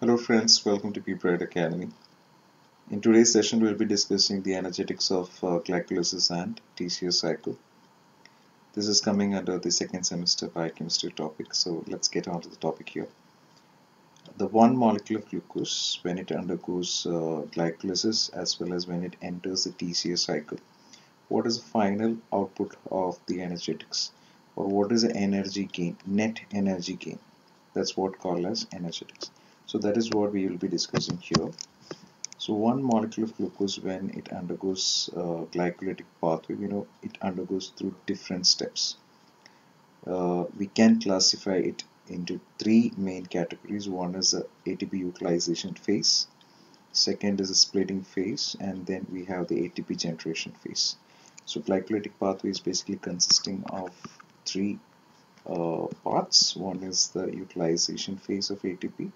Hello friends, welcome to P.Bright Academy. In today's session we'll be discussing the energetics of uh, glycolysis and TCA cycle. This is coming under the second semester biochemistry topic, so let's get on to the topic here. The one molecule of glucose, when it undergoes uh, glycolysis as well as when it enters the TCA cycle, what is the final output of the energetics or what is the energy gain, net energy gain? That's what called as energetics. So that is what we will be discussing here. So one molecule of glucose when it undergoes uh, glycolytic pathway, we know it undergoes through different steps. Uh, we can classify it into three main categories. One is the ATP utilization phase, second is the splitting phase, and then we have the ATP generation phase. So glycolytic pathway is basically consisting of three uh, parts. One is the utilization phase of ATP,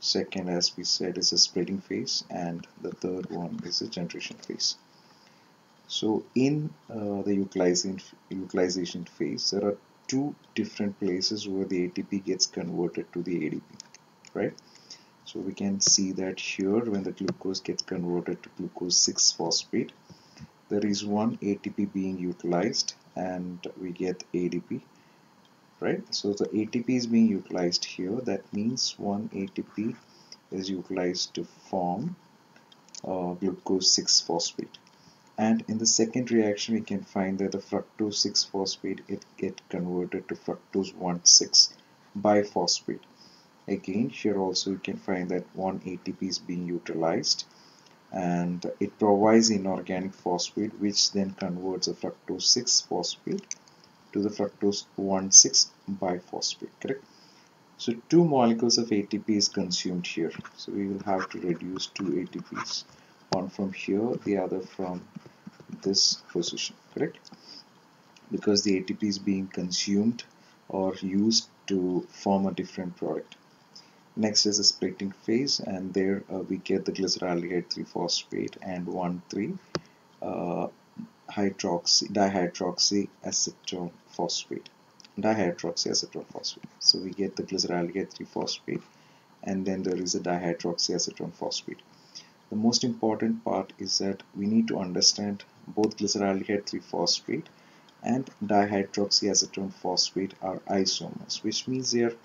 second as we said is a splitting phase and the third one is a generation phase. So in uh, the utilization utilization phase there are two different places where the ATP gets converted to the ADP right? So we can see that here when the glucose gets converted to glucose 6 phosphate there is one ATP being utilized and we get ADP right? So the ATP is being utilized here. That means one ATP is utilized to form uh, glucose 6 phosphate. And in the second reaction we can find that the fructose 6 phosphate it get converted to fructose 1 6 biphosphate. Again here also you can find that one ATP is being utilized. And it provides inorganic phosphate which then converts a fructose 6 phosphate to the fructose 1,6 biphosphate, correct? So two molecules of ATP is consumed here. So we will have to reduce two ATPs, one from here, the other from this position, correct? Because the ATP is being consumed or used to form a different product. Next is the splitting phase and there uh, we get the glyceraldehyde 3-phosphate and 1,3 uh, hydroxy dihydroxy acetone phosphate. Dihydroxy acetone phosphate. So we get the glyceraldehyde 3 phosphate and then there is a dihydroxyacetone phosphate. The most important part is that we need to understand both glyceraldehyde 3 phosphate and dihydroxyacetone phosphate are isomers which means they are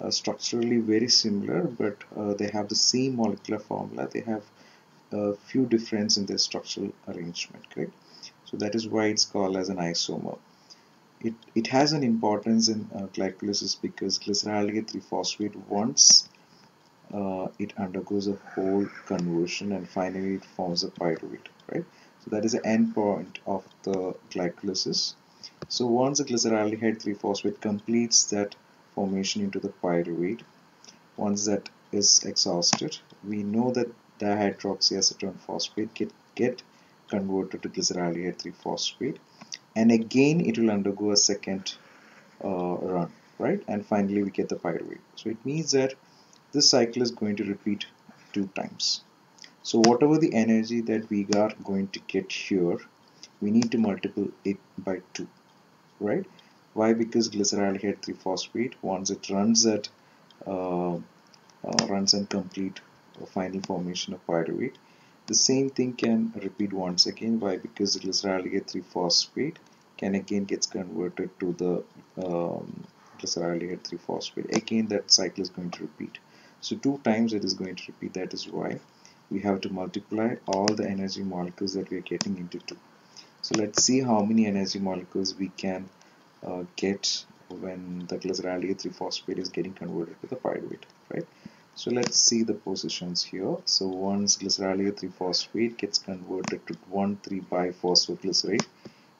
uh, structurally very similar but uh, they have the same molecular formula. They have a few difference in their structural arrangement correct? So that is why it's called as an isomer it, it has an importance in uh, glycolysis because glyceraldehyde 3-phosphate once uh, it undergoes a whole conversion and finally it forms a pyruvate right? So that is the end point of the glycolysis. So once the glyceraldehyde 3-phosphate completes that formation into the pyruvate once that is exhausted we know that dihydroxyacetone phosphate get, get converted to glyceraldehyde 3-phosphate and again it will undergo a second uh, run right? And finally we get the pyruvate so it means that this cycle is going to repeat two times. So whatever the energy that we are going to get here we need to multiply it by 2 right? Why? Because glyceraldehyde 3-phosphate once it runs at uh, uh, runs and complete final formation of pyruvate the same thing can repeat once again. Why? Because glyceraldehyde 3-phosphate can again gets converted to the um, glyceraldehyde 3-phosphate. Again, that cycle is going to repeat. So two times it is going to repeat. That is why we have to multiply all the energy molecules that we are getting into two. So let's see how many energy molecules we can uh, get when the glyceraldehyde 3-phosphate is getting converted to the pyruvate, right? So let's see the positions here. So once glyceraldehyde 3-phosphate gets converted to 1,3-biphosphoglycerate,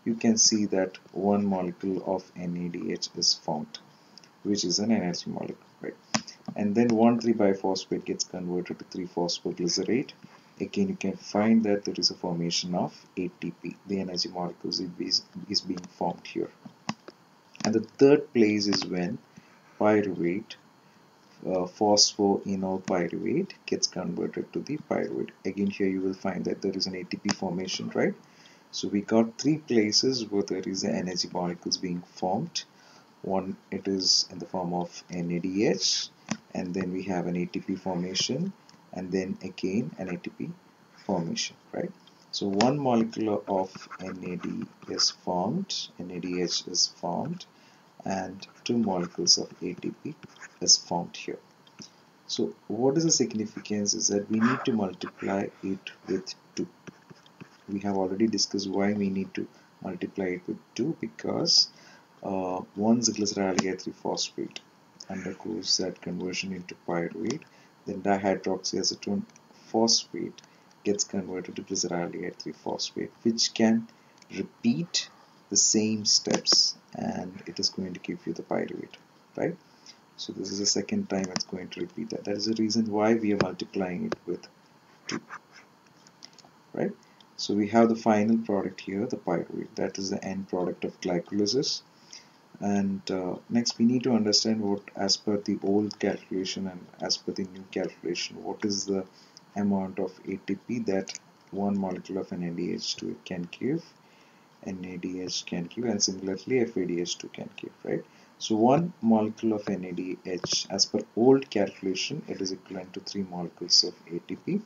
you can see that one molecule of NADH is formed, which is an energy molecule, right? And then 1,3-biphosphate gets converted to 3-phosphoglycerate. Again, you can find that there is a formation of ATP. The energy molecule is, is being formed here. And the third place is when pyruvate uh, phosphoenolpyruvate gets converted to the pyruvate. Again here you will find that there is an ATP formation, right? So we got three places where there is an energy molecules being formed. One, it is in the form of NADH. and then we have an ATP formation and then again an ATP formation right so one molecule of NAD is formed NADH is formed and two molecules of ATP is found here so what is the significance is that we need to multiply it with 2 we have already discussed why we need to multiply it with 2 because uh, once glyceraldehyde 3 phosphate undergoes that conversion into pyruvate, then dihydroxyacetone phosphate gets converted to glyceraldehyde 3 phosphate, which can repeat the same steps and it is going to give you the pyruvate, right? So this is the second time it's going to repeat that. That is the reason why we are multiplying it with 2, right? So we have the final product here, the pyruvate. That is the end product of glycolysis and uh, next we need to understand what as per the old calculation and as per the new calculation what is the amount of ATP that one molecule of NADH2 can give NADH can give and similarly FADH2 can give right so one molecule of NADH as per old calculation it is equivalent to three molecules of ATP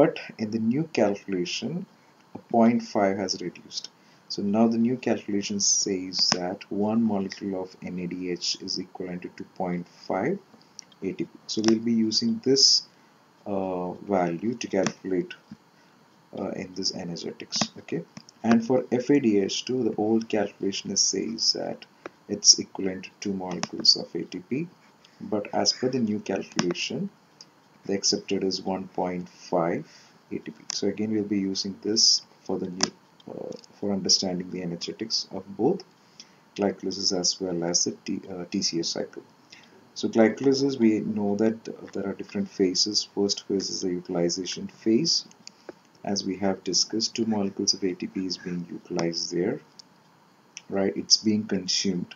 but in the new calculation a 0.5 has reduced so now the new calculation says that one molecule of NADH is equivalent to 2.5 ATP. So we'll be using this uh, value to calculate uh, in this energetics. Okay, and for FADH2, the old calculation says that it's equivalent to two molecules of ATP, but as per the new calculation, the accepted is 1.5 ATP. So again, we'll be using this for the new uh, for understanding the energetics of both glycolysis as well as the T, uh, TCA cycle. So glycolysis, we know that there are different phases. First phase is the utilization phase. As we have discussed, two molecules of ATP is being utilized there, right? It's being consumed.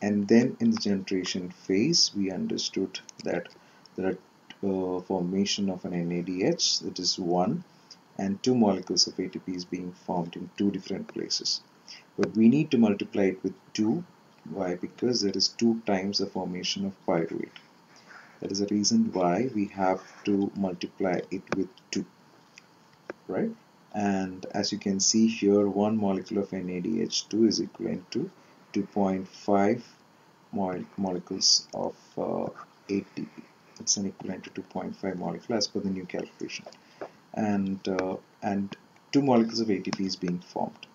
And then in the generation phase, we understood that there are uh, formation of an NADH, that is one, and two molecules of ATP is being formed in two different places. But we need to multiply it with 2. Why? Because there is 2 times the formation of pyruvate. That is the reason why we have to multiply it with 2. Right? And as you can see here, one molecule of NADH2 is equivalent to 2.5 mo molecules of uh, ATP. It's an equivalent to 2.5 molecule as per the new calculation and uh, and two molecules of ATP is being formed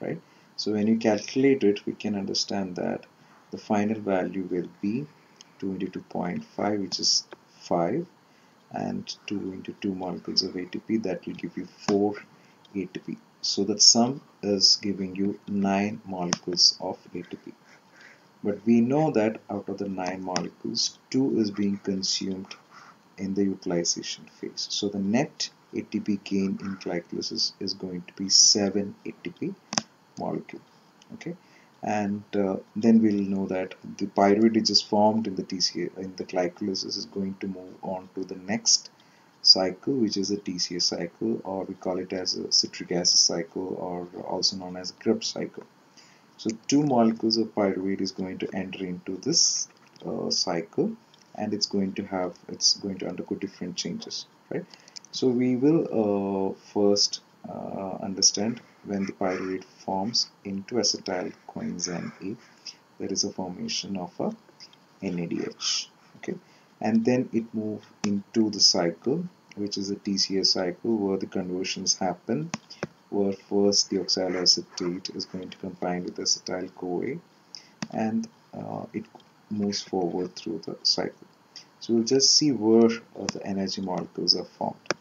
right so when you calculate it we can understand that the final value will be 2 into 2.5 which is 5 and 2 into 2 molecules of ATP that will give you 4 ATP so the sum is giving you 9 molecules of ATP but we know that out of the 9 molecules 2 is being consumed in the utilization phase. So the net ATP gain in glycolysis is going to be 7 ATP molecule okay? And uh, then we'll know that the pyruvate which is formed in the TCA in the glycolysis is going to move on to the next cycle which is a TCA cycle or we call it as a citric acid cycle or also known as Krebs cycle so two molecules of pyruvate is going to enter into this uh, cycle and it's going to have it's going to undergo different changes right so we will uh, first uh, understand when the pyruvate forms into acetyl coenzyme A, there is a formation of a NADH. Okay, and then it moves into the cycle, which is a TCA cycle, where the conversions happen. Where first the oxaloacetate is going to combine with acetyl CoA, and uh, it moves forward through the cycle. So we'll just see where uh, the energy molecules are formed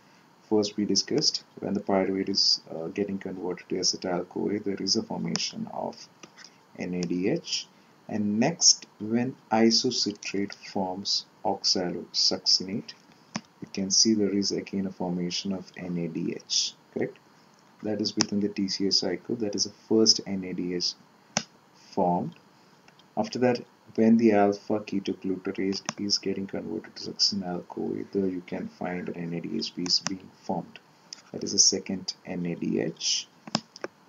first we discussed when the pyruvate is uh, getting converted to acetyl CoA there is a formation of NADH and next when isocitrate forms oxalosuccinate you can see there is again a formation of NADH correct that is within the TCA cycle that is the first NADH formed after that when the alpha ketoglutarate is getting converted to succinyl CoA, there you can find an NADH is being formed. That is the second NADH.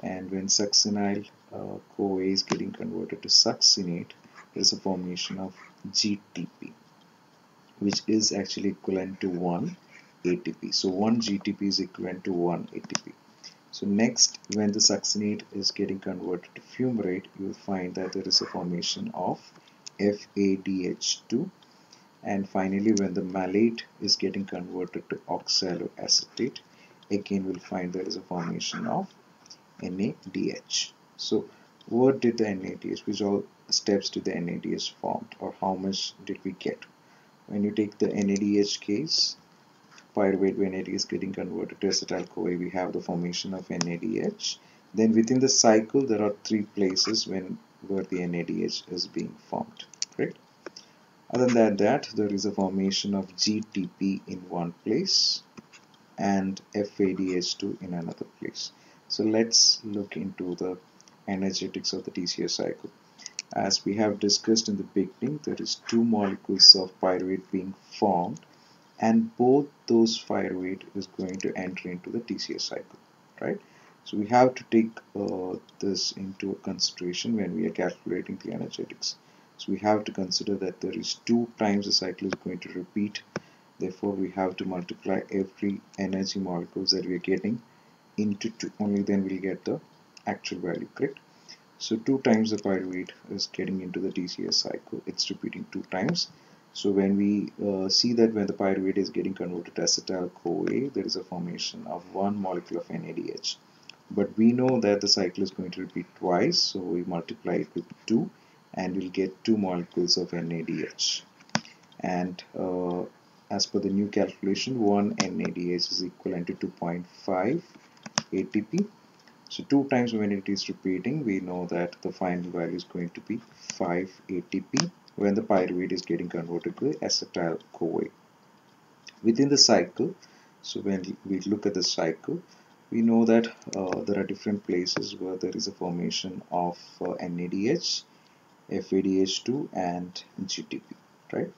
And when succinyl CoA is getting converted to succinate, is a formation of GTP. which is actually equivalent to 1 ATP. So 1 GTP is equivalent to 1 ATP. So next, when the succinate is getting converted to fumarate, you will find that there is a formation of FADH2 and finally when the malate is getting converted to oxaloacetate again we'll find there is a formation of NADH. So what did the NADH, which all steps did the NADH formed or how much did we get? When you take the NADH case, pyruvate it is getting converted to acetyl CoA we have the formation of NADH then within the cycle there are three places when where the NADH is being formed right other than that there is a formation of GTP in one place and FADH2 in another place. So let's look into the energetics of the TCA cycle. As we have discussed in the beginning there is two molecules of pyruvate being formed and both those pyruvate is going to enter into the TCA cycle right? So we have to take uh, this into consideration when we are calculating the energetics. So we have to consider that there is two times the cycle is going to repeat. Therefore we have to multiply every energy molecules that we are getting into two only then we'll get the actual value correct so two times the pyruvate is getting into the TCA cycle it's repeating two times so when we uh, see that when the pyruvate is getting converted to acetyl CoA, there is a formation of one molecule of NADH. But we know that the cycle is going to repeat twice, so we multiply it with 2 and we'll get 2 molecules of NADH. And uh, as per the new calculation, 1 NADH is equivalent to 2.5 ATP. So 2 times when it is repeating, we know that the final value is going to be 5 ATP when the pyruvate is getting converted to acetyl CoA. Within the cycle, so when we look at the cycle, we know that uh, there are different places where there is a formation of uh, NADH, FADH2 and GTP, right?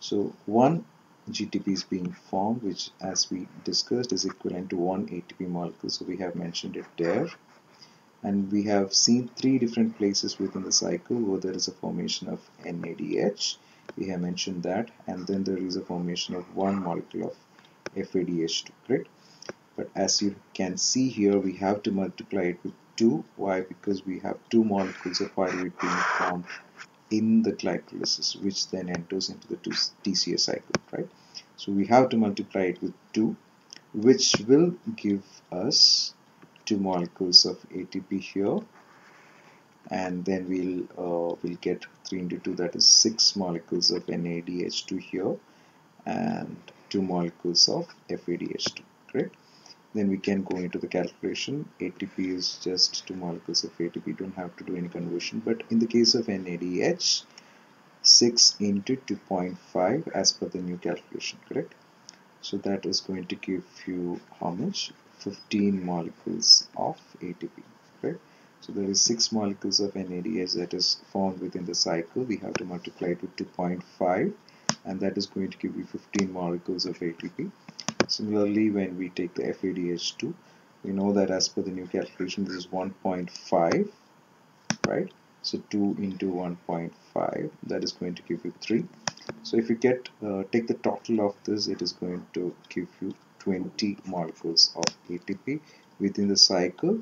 So one GTP is being formed which as we discussed is equivalent to one ATP molecule. So we have mentioned it there. And we have seen three different places within the cycle where there is a formation of NADH we have mentioned that. And then there is a formation of one molecule of FADH2 correct but as you can see here we have to multiply it with 2 why? Because we have two molecules of pyruvate being formed in the glycolysis which then enters into the TCA cycle right? So we have to multiply it with 2 which will give us two molecules of ATP here. And then we'll uh, we'll get 3 into 2 that is 6 molecules of NADH2 here and 2 molecules of FADH2 correct then we can go into the calculation. ATP is just 2 molecules of ATP don't have to do any conversion but in the case of NADH 6 into 2.5 as per the new calculation correct? So that is going to give you how much? 15 molecules of ATP right so there is 6 molecules of NADH that is formed within the cycle. We have to multiply it with 2.5 and that is going to give you 15 molecules of ATP similarly when we take the FADH2 we know that as per the new calculation this is 1.5 right? So 2 into 1.5 that is going to give you 3 so if you get uh, take the total of this it is going to give you 20 molecules of ATP within the cycle.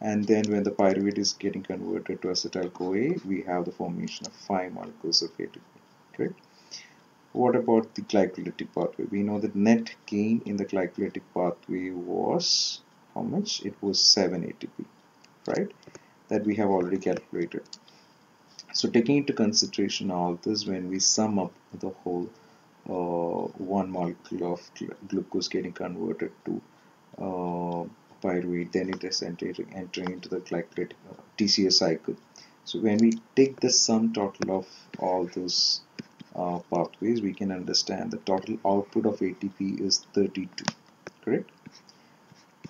And then when the pyruvate is getting converted to acetyl CoA we have the formation of 5 molecules of ATP right what about the glycolytic pathway? We know that net gain in the glycolytic pathway was how much? It was 7 ATP right? That we have already calculated. So taking into consideration all this when we sum up the whole uh, one molecule of glucose getting converted to uh, pyruvate then it is entering, entering into the glycolytic uh, TCA cycle. So when we take the sum total of all those uh, pathways we can understand the total output of ATP is 32 correct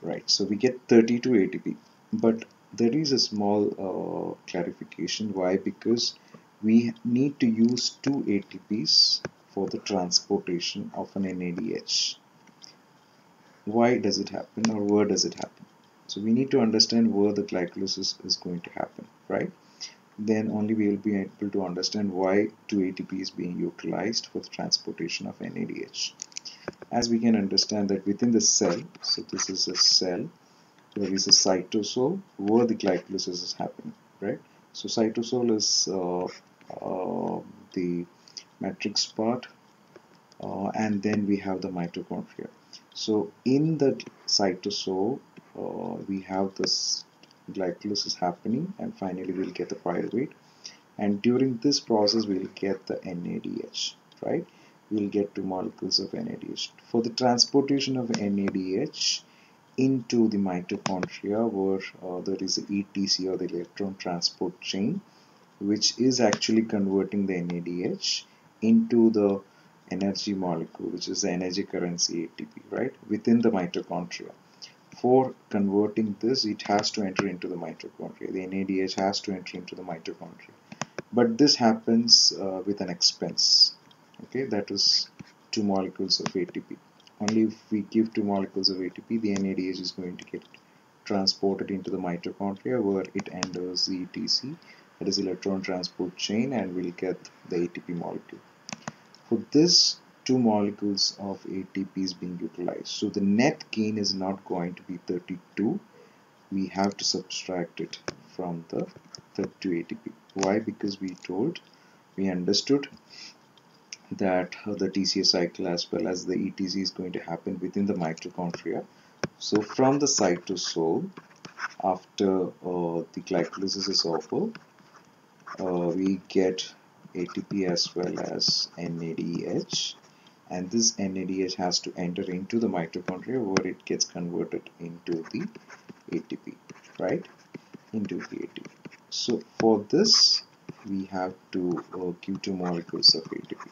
right so we get 32 ATP but there is a small uh, clarification why because we need to use two ATPs for the transportation of an NADH. Why does it happen or where does it happen? So we need to understand where the glycolysis is going to happen, right? Then only we will be able to understand why 2-ATP is being utilized for the transportation of NADH. As we can understand that within the cell, so this is a cell, there is a cytosol where the glycolysis is happening, right? So cytosol is uh, uh, the matrix part uh, and then we have the mitochondria. So in the cytosol, uh, we have this glycolysis is happening and finally we'll get the pyruvate and during this process we'll get the NADH right? We'll get two molecules of NADH for the transportation of NADH into the mitochondria where uh, there is ETC or the electron transport chain which is actually converting the NADH into the energy molecule which is the energy currency ATP right? Within the mitochondria for converting this it has to enter into the mitochondria. The NADH has to enter into the mitochondria. But this happens uh, with an expense. Okay that is two molecules of ATP only if we give two molecules of ATP the NADH is going to get transported into the mitochondria where it enters the ETC that is electron transport chain and we'll get the ATP molecule. For this two molecules of ATP is being utilized. So the net gain is not going to be 32. We have to subtract it from the 32 ATP. Why? Because we told, we understood that the TCA cycle as well as the ETC is going to happen within the mitochondria. So from the cytosol, after uh, the glycolysis is over, uh, we get ATP as well as NADH and this NADH has to enter into the mitochondria where it gets converted into the ATP right? Into the ATP so for this we have to uh, two molecules of ATP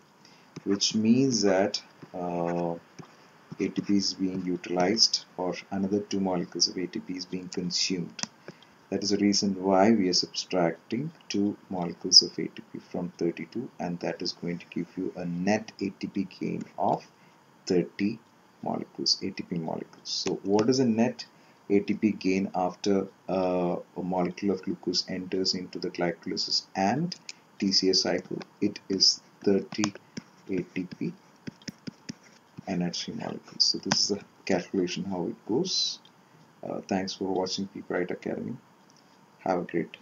which means that uh, ATP is being utilized or another two molecules of ATP is being consumed that is the reason why we are subtracting two molecules of ATP from 32 and that is going to give you a net ATP gain of 30 molecules, ATP molecules. So what is a net ATP gain after uh, a molecule of glucose enters into the glycolysis and TCA cycle? It is 30 ATP energy molecules. So this is a calculation how it goes. Uh, thanks for watching P.Bright Academy. Have a great